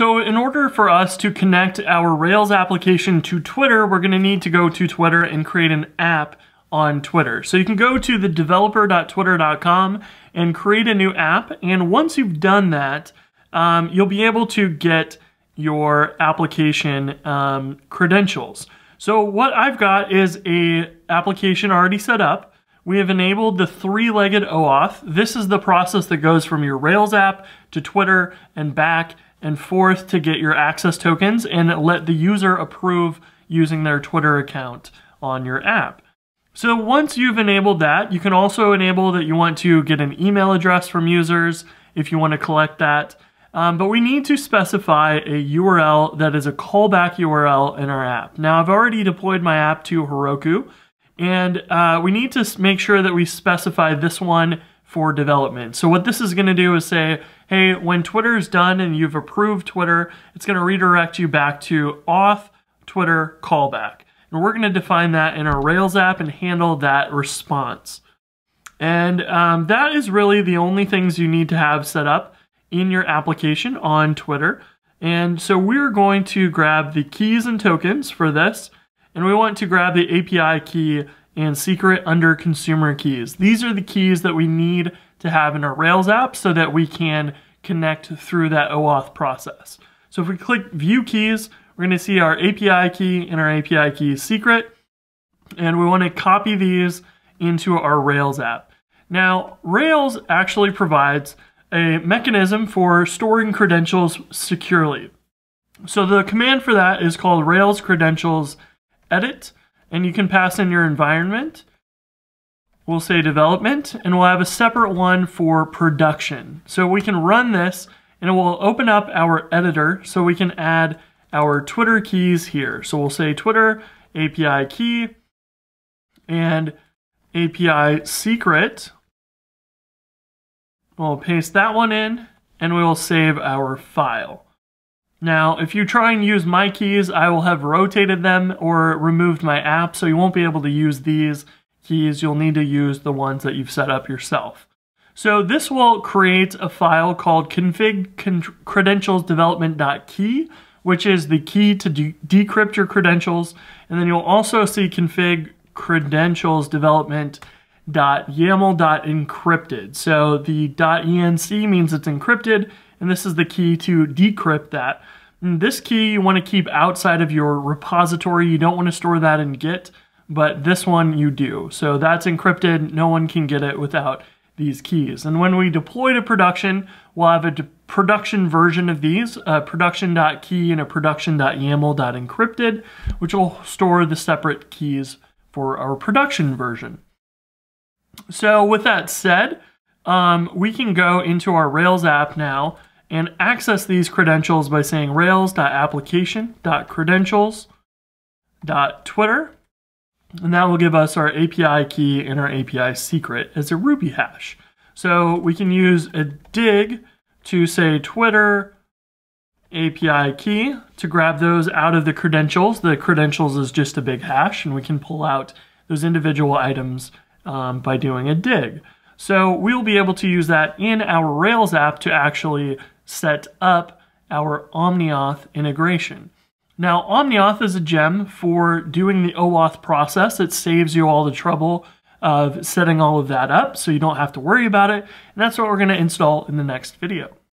So in order for us to connect our Rails application to Twitter, we're gonna need to go to Twitter and create an app on Twitter. So you can go to the developer.twitter.com and create a new app. And once you've done that, um, you'll be able to get your application um, credentials. So what I've got is a application already set up. We have enabled the three-legged OAuth. This is the process that goes from your Rails app to Twitter and back and forth to get your access tokens and let the user approve using their Twitter account on your app. So once you've enabled that, you can also enable that you want to get an email address from users if you want to collect that. Um, but we need to specify a URL that is a callback URL in our app. Now I've already deployed my app to Heroku and uh, we need to make sure that we specify this one for development. So what this is gonna do is say, hey, when Twitter is done and you've approved Twitter, it's gonna redirect you back to auth Twitter callback. And we're gonna define that in our Rails app and handle that response. And um, that is really the only things you need to have set up in your application on Twitter. And so we're going to grab the keys and tokens for this, and we want to grab the API key and secret under consumer keys. These are the keys that we need to have in our Rails app so that we can connect through that OAuth process. So if we click view keys, we're going to see our API key and our API key secret, and we want to copy these into our Rails app. Now, Rails actually provides a mechanism for storing credentials securely. So the command for that is called Rails credentials edit, and you can pass in your environment. We'll say development, and we'll have a separate one for production. So we can run this, and it will open up our editor so we can add our Twitter keys here. So we'll say Twitter API key and API secret We'll paste that one in and we will save our file. Now, if you try and use my keys, I will have rotated them or removed my app, so you won't be able to use these keys. You'll need to use the ones that you've set up yourself. So this will create a file called config credentials which is the key to de decrypt your credentials. And then you'll also see config credentials development .yaml.encrypted. So the .enc means it's encrypted, and this is the key to decrypt that. And this key you want to keep outside of your repository. You don't want to store that in Git, but this one you do. So that's encrypted. No one can get it without these keys. And when we deploy to production, we'll have a production version of these, a production.key and a production.yaml.encrypted, which will store the separate keys for our production version. So with that said, um, we can go into our Rails app now and access these credentials by saying rails.application.credentials.twitter. And that will give us our API key and our API secret as a Ruby hash. So we can use a dig to say Twitter API key to grab those out of the credentials. The credentials is just a big hash and we can pull out those individual items um, by doing a dig. So we'll be able to use that in our Rails app to actually set up our OmniAuth integration. Now, OmniAuth is a gem for doing the OAuth process. It saves you all the trouble of setting all of that up so you don't have to worry about it. And that's what we're going to install in the next video.